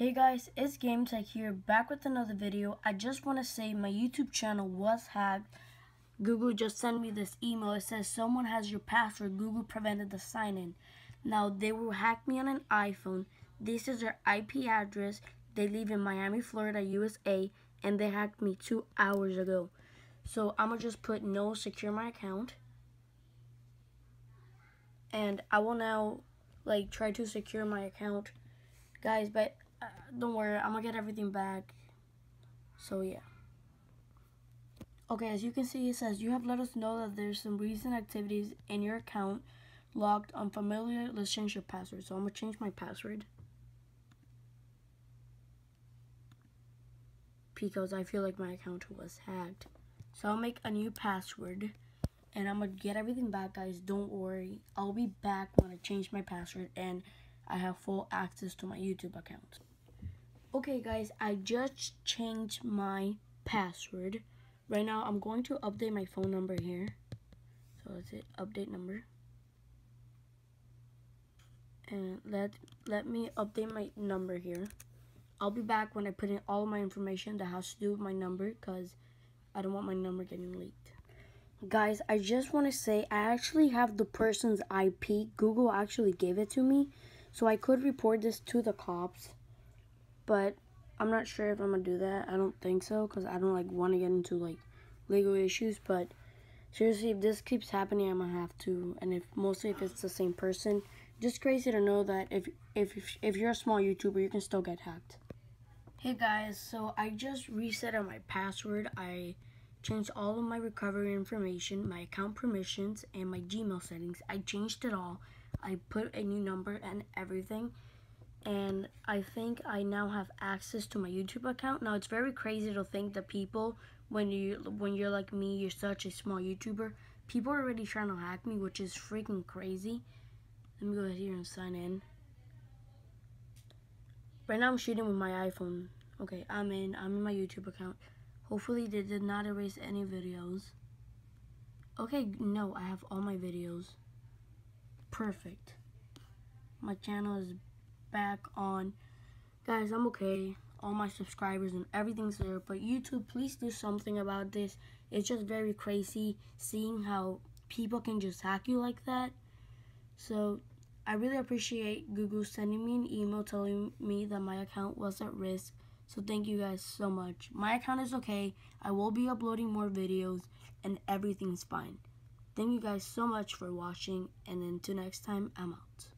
Hey guys, it's Game Tech here, back with another video. I just want to say my YouTube channel was hacked. Google just sent me this email. It says someone has your password. Google prevented the sign-in. Now, they will hack me on an iPhone. This is their IP address. They live in Miami, Florida, USA, and they hacked me two hours ago. So I'm going to just put no secure my account. And I will now, like, try to secure my account. Guys, but don't worry, I'm gonna get everything back. So yeah. Okay, as you can see, it says you have let us know that there's some recent activities in your account logged unfamiliar. Let's change your password. So I'm gonna change my password because I feel like my account was hacked. So I'll make a new password and I'm gonna get everything back, guys. Don't worry, I'll be back when I change my password and I have full access to my YouTube account. Okay guys, I just changed my password. Right now, I'm going to update my phone number here. So let's hit update number. And let, let me update my number here. I'll be back when I put in all my information that has to do with my number because I don't want my number getting leaked. Guys, I just want to say I actually have the person's IP. Google actually gave it to me. So I could report this to the cops but I'm not sure if I'm gonna do that. I don't think so because I don't like want to get into like legal issues. But seriously, if this keeps happening, I'm gonna have to. And if mostly if it's the same person, just crazy to know that if if if you're a small YouTuber, you can still get hacked. Hey guys, so I just reset my password. I changed all of my recovery information, my account permissions, and my Gmail settings. I changed it all. I put a new number and everything and I think I now have access to my YouTube account. Now it's very crazy to think that people when you when you're like me, you're such a small YouTuber, people are already trying to hack me, which is freaking crazy. Let me go ahead here and sign in. Right now I'm shooting with my iPhone. Okay, I'm in. I'm in my YouTube account. Hopefully they did not erase any videos. Okay, no, I have all my videos. Perfect. My channel is back on. Guys, I'm okay. All my subscribers and everything's there. But YouTube, please do something about this. It's just very crazy seeing how people can just hack you like that. So, I really appreciate Google sending me an email telling me that my account was at risk. So thank you guys so much. My account is okay. I will be uploading more videos and everything's fine. Thank you guys so much for watching and until next time, I'm out.